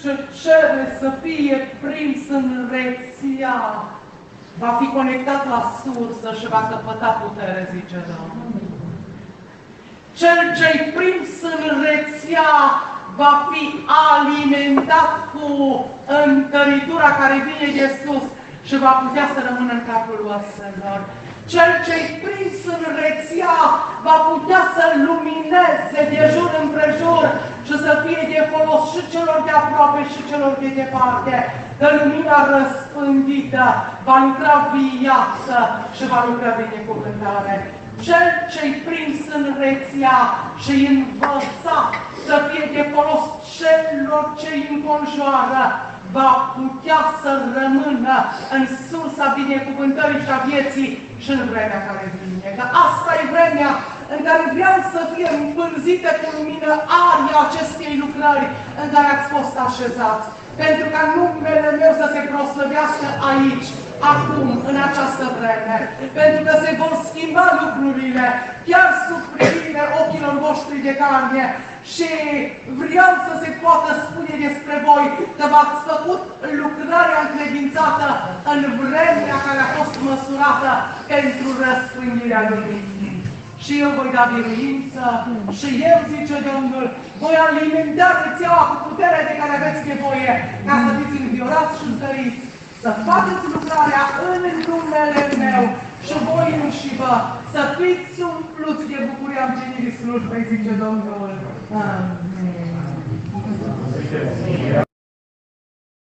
ce cere să fie prins în rețea, va fi conectat la sursă și va căpăta putere, zice Domnul. Cel ce-i prins în rețea va fi alimentat cu întăritura care vine de sus și va putea să rămână în capul oaselor. Cel ce-i prins în rețea va putea să lumineze de jur împrejur și să fie de folos și celor de aproape și celor de departe. Că lumina răspândită va intra viață și va lucra binecuvântare. Cel ce-i prins în rețea și învăța să fie de folos celor ce îi înconjoară, va putea să rămână în sursa binecuvântării și a vieții și în vremea care vine. Că asta e vremea în care vreau să fie împânzită cu lumină aria acestei lucrări în care ați fost așezați. Pentru ca numele meu să se proslăvească aici, acum, în această vreme. Pentru că se vor schimba lucrurile, chiar sub privirile ochilor voștri de carne. Și vreau să se poată spune despre voi că v-ați făcut lucrarea încredințată în vremea care a fost măsurată pentru răspândirea lumii. Și eu voi da biruință și eu, zice Domnul, voi alimenta rețeaua cu puterea de care aveți nevoie ca să fiți înviorați și întăriți să faceți lucrarea în numele meu și voi și vă să fiți umpluți de bucuria împlinirii slujbei, zice Domnul. Amin.